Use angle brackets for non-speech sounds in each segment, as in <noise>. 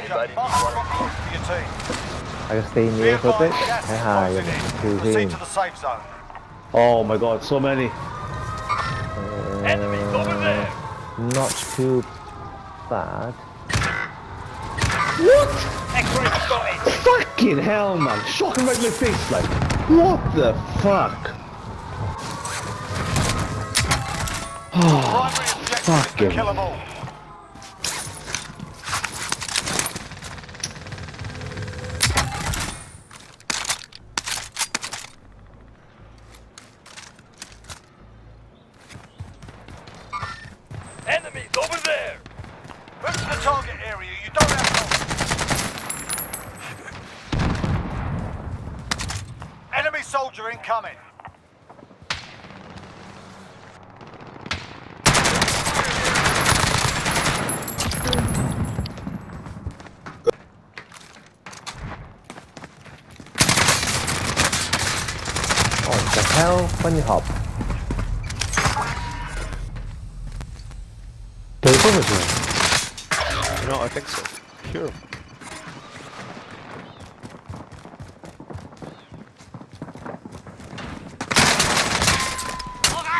team. I can stay in Be here for a bit. advised, gas Say is hi closing and in. to Proceed to the safe zone. Oh my god, so many. Enemy over there. Uh, not too bad. X-ray spotted. Fucking hell, man. Shot him right in the face, like. What the fuck? <sighs> Primary objective is to fucking- kill them all. Enemies over there. Move to the target area. You don't have long. Enemy soldier incoming. The hell? Bunny hop. They both as well. No, I think so. Sure.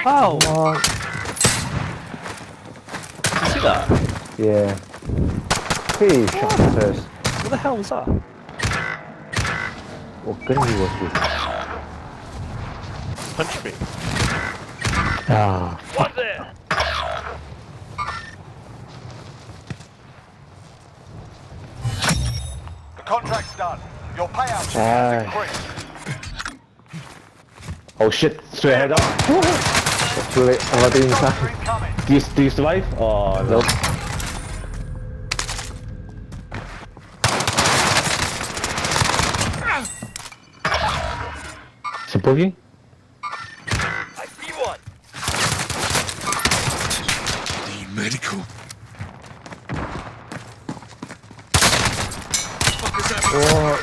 Ow! Oh, You see that? yeah. Hey, shot me first. What the hell was that? What gun he was with? Punch me. Ah, One there. The contract's done. Your payout Ah. has increased. Oh shit, straight ahead up. Too late. I'm already Soldier inside. incoming. Do you, do you survive? Oh no. Nope. it's above you? I see one. Need medical. What?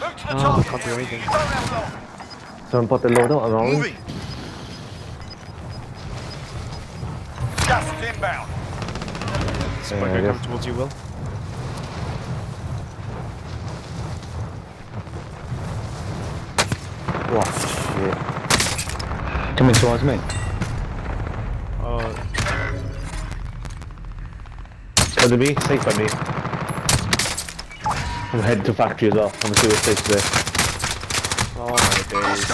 Move to the Oh, can't do anything. Don't have long. Someone put the loadout around. Moving. Gas inbound. Spiker I coming guess- towards you, Will. What? Shit. Coming towards me. Come to me, safe by me. I'm heading to factory as well. I'm gonna see what's safe today. oh my days.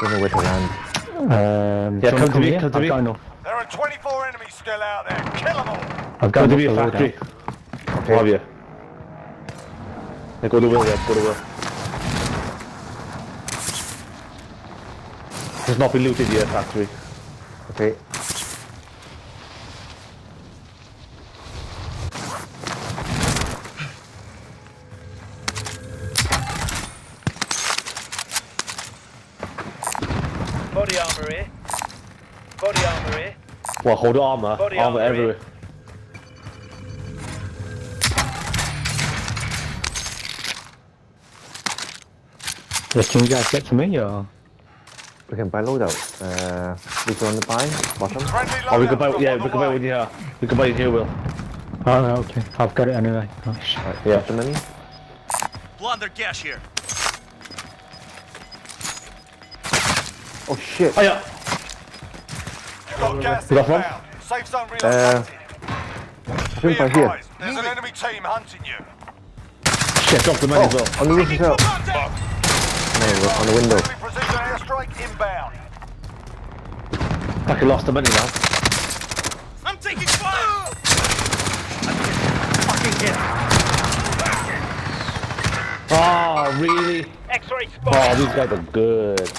Don't know where to land. Um, Yeah, do you come wanna me, here? come to I've me. got enough. There are 24 enemies still out there. Kill them all. I've got Come to enough me, to load factory. out. Okay. Have you? Yeah, go to Will, yeah, go to Will. There's not been looted yet, factory. Okay. Body armor here. Body armor here. Well, hold armor. Body armor armor, everywhere. Yeah, can you guys get to me or? We can buy loadout. Uh, which one to buy? Bottom? Friendly Oh, we can buy, yeah, we can buy way. one here. We can buy it here, Will. Oh, okay. I've got it anyway. Oh, shit. Right, Yeah. got the money? Blunder cash here. Oh shit! Oh, yeah. You've got gas You got one? inbound. Safe zone Uh, relocated. I Be think by here. there's an enemy team hunting you. Shit, drop the money as well. Oh, on the roof as well. No, we're on the window. Enemy precision airstrike inbound. Fucking lost the money now. I'm taking fire. Fucking hit. Oh, really? X-ray spot. Oh, spotted. these guys are good.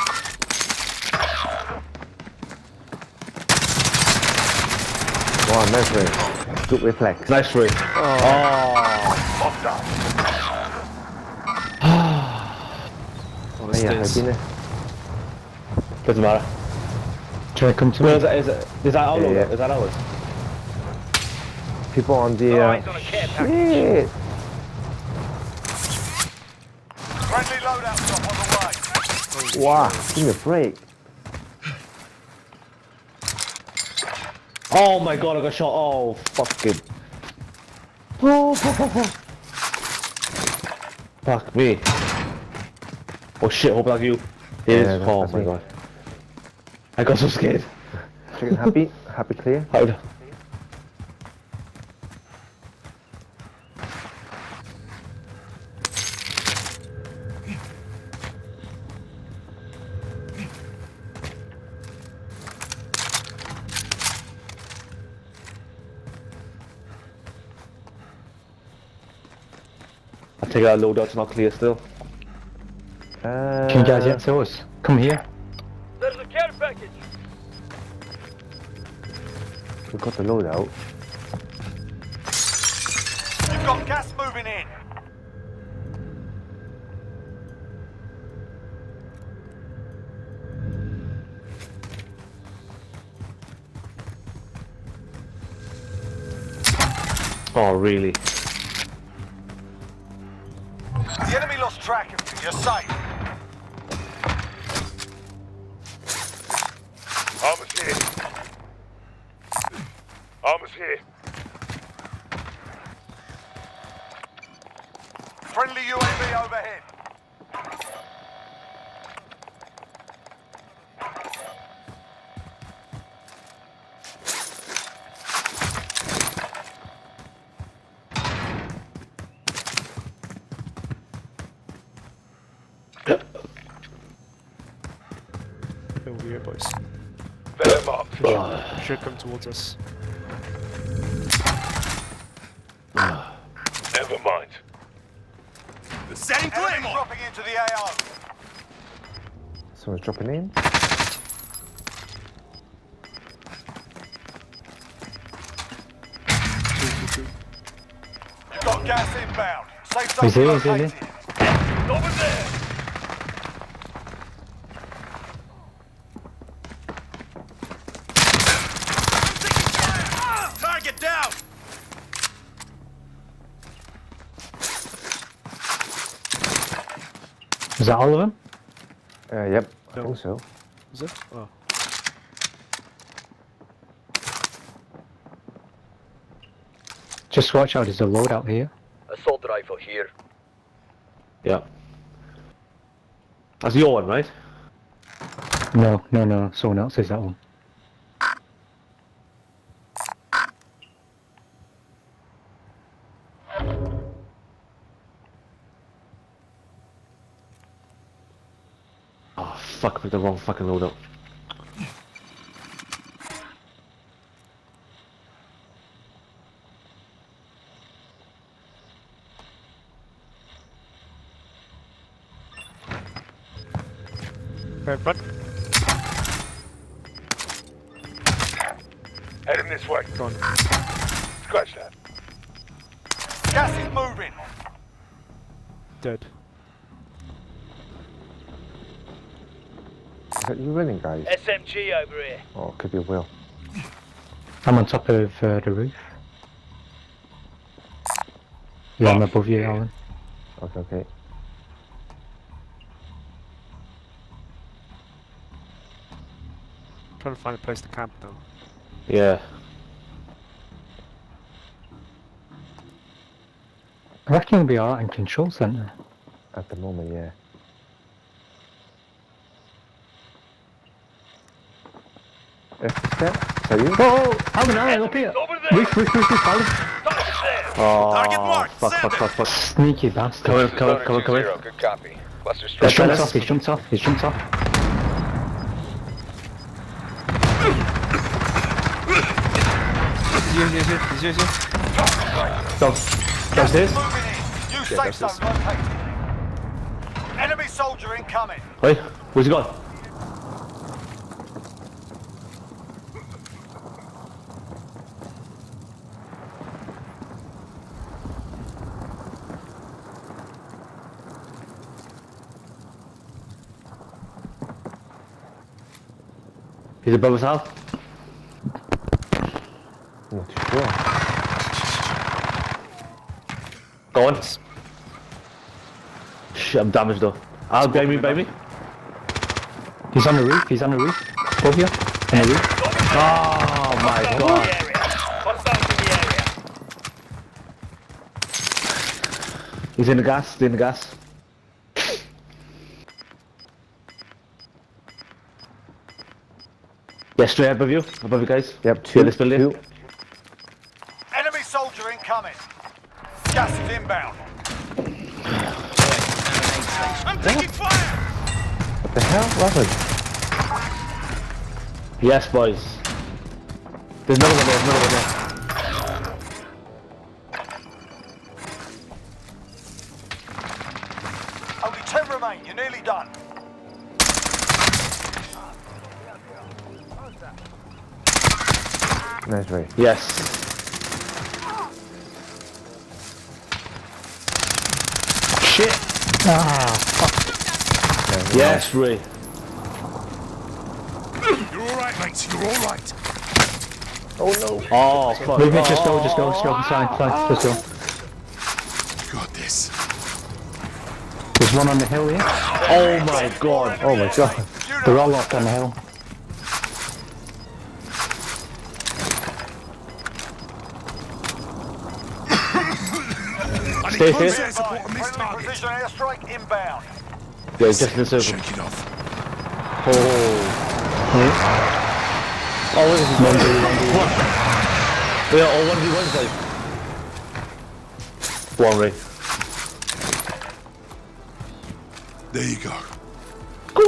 Wow, nice range. Good reflex. Nice free. Oh. What is <sighs> Yeah, this? I've been Doesn't matter. Can I come to Where me? is that? Is, it, is that ours? Yeah, yeah. Is that ours? People on the. Got Uh, eyes on a care package. shit! Friendly loadout drop on the way. Wow, give me a break. Oh my god, I got shot. Oh, fucking. Oh, fuck, fuck, fuck. Fuck me. Oh shit, hope that's you. It is. Yeah, that's- oh my me. god. I got so scared. Chicken happy? happy clear? How the... I take out loadout's not clear still. Uh, Can you guys get to us? Come here. There's a care package. We've got the loadout. You've got gas moving in. Oh, really? You're safe. Armor's here. Armor's here. Friendly UAV overhead. Should come towards us. <sighs> Never mind. Setting Enemy Claymore! dropping into the AO. Someone's dropping in. You've got gas inbound. Safe zone He's here, he's here. Over there. Target down! Is that all of them? Uh, yep, I think so. Is it? Oh. Just watch out, there's a loadout here. Assault rifle here. Yeah. That's your one, right? No, no, no, someone else is that one. Fuck, with the wrong fucking loadout. Right, front. Heading this way. Go on. Scratch that. Gas is moving. Dead. Is that you running, guys? SMG over here. Oh, it could be Will. I'm on top of uh, the roof. Yeah, I'm above you, Alan. Okay, okay. trying to find a place to camp now. Yeah. I reckon it'll be alright in control centre. At the moment, yeah. If the step, is that you? Oh, Alan, Alan, up here! Over there. Roof, roof, roof, roof, Alan. Target there. Oh, fuck, fuck, fuck, fuck. Sneaky bastard. Come in, come in, come in, come in. Good copy. Cluster strike. jumped let's- off, he's jumped off, he's jumped off. He's here, he's here, he's here, he's here. Downstairs? Gas is moving in. Safe that's zone this. Enemy soldier incoming. Wait, where's he gone? He's above us house. I'm not sure. Go on. Shit, I'm damaged though. I'll behind me, behind me. He's on the roof, he's on the roof. Above here. on the roof. Oh my god. area. Hostiles in the area. He's in the gas, he's in the gas. Yeah, straight above you, above you guys. Yep, Yeah, this building. two. Enemy soldier incoming. Gas is inbound. I'm taking fire! What the hell? What happened? Yes, boys. There's another one there, there's another one there. Only 10 remain. You're nearly done. Nice Ray. Yes. Shit. Ah, Yes, Ray. You're alright, mate. You're alright. Oh, fuck. move it, just go, just go, just go inside, inside, just go. Got this. There's one on the hill here. Oh my god. Oh my god. They're all up on the hill. Support on this Friendly target. precision airstrike inbound. Yeah, just in the circle. Shake it off. Oh. Hmm? Oh, what is this? One, one. Yeah, oh, one v one side. One Ray. There you go. Go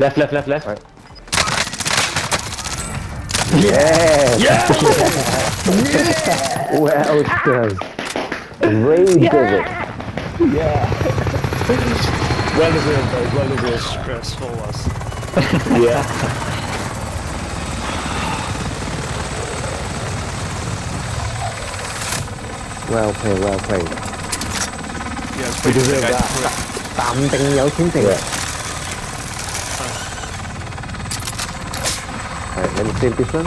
Left, left, left, left. Right. Yes! <laughs> well done. Ray did it. Well deserved, boys. Well deserved. Stressful us. Yeah. Well played, well played. Yeah, it's We pretty deserve good. that. Tạm tình nhớ chính tình. Alright, let me save this one.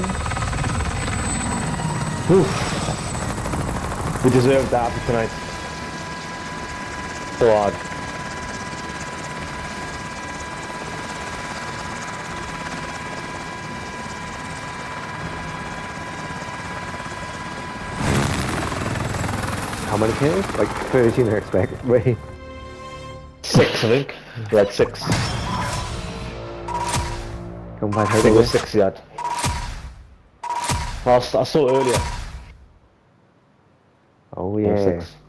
We deserve that tonight. So hard. How many kills? Like 13 I expect. <laughs> Wait. Six, I think. Had six. I thấy think it six yard. I, I saw earlier. Oh Oh, yeah. six.